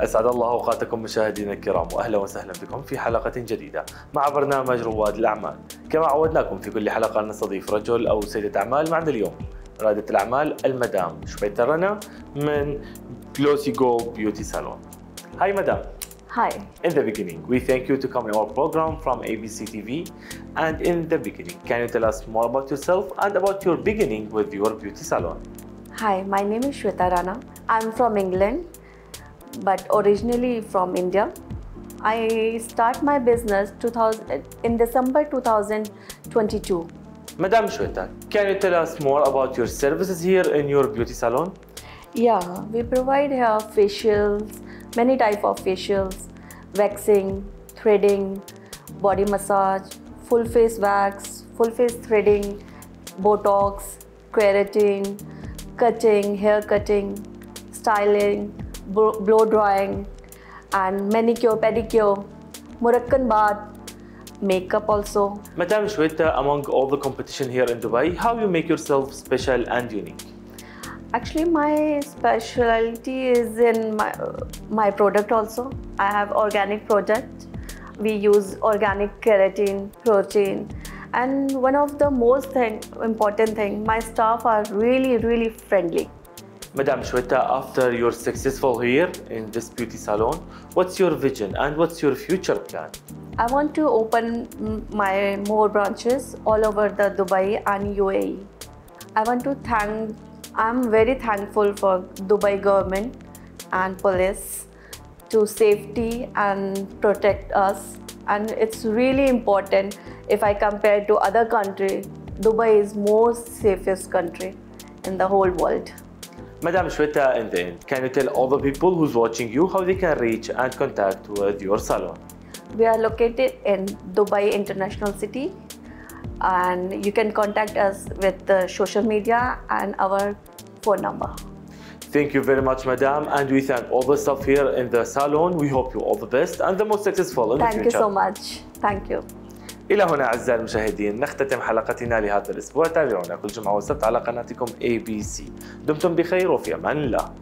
أسعد الله أوقاتكم مشاهدينا الكرام واهلا وسهلا بكم في حلقة جديدة مع برنامج رواد الأعمال. كما عودناكم في كل حلقة نستضيف رجل أو سيدة أعمال معنا اليوم رائدة الأعمال المدام شبيترنا من جلوسي جو بيوتي سالون هاي مدام. Hi. In the beginning, we thank you to come in our program from ABC TV. And in the beginning, can you tell us more about yourself and about your beginning with your beauty salon? Hi, my name is Shweta Rana. I'm from England, but originally from India. I start my business 2000, in December 2022. Madam Shweta, can you tell us more about your services here in your beauty salon? Yeah, we provide hair facials, many type of facials, waxing, threading, body massage, full face wax, full face threading, botox, keratin, cutting, hair cutting, styling, blow drying, and manicure, pedicure, Moroccan bath, makeup also. Madam Shweta, among all the competition here in Dubai, how you make yourself special and unique? Actually, my specialty is in my, my product also. I have organic product. We use organic keratin, protein, and one of the most thing, important thing, my staff are really, really friendly. Madam Shweta, after you're successful here in this beauty salon, what's your vision and what's your future plan? I want to open my more branches all over the Dubai and UAE. I want to thank I'm very thankful for Dubai government and police to safety and protect us and it's really important if I compare to other country Dubai is most safest country in the whole world. Madam Shweta, in the end, can you tell all the people who's watching you how they can reach and contact with your salon? We are located in Dubai International City and you can contact us with the social media and our phone number. Thank you very much, Madam, and we thank all the staff here in the salon. We hope you all the best and the most successful in Thank the future. you so much. Thank you. إلى هنا أعزائي المشاهدين نختتم حلقتنا لهذا الأسبوع تابعونا كل جمعة وسبت على قناتكم ABC دمتم بخير وفي أمان الله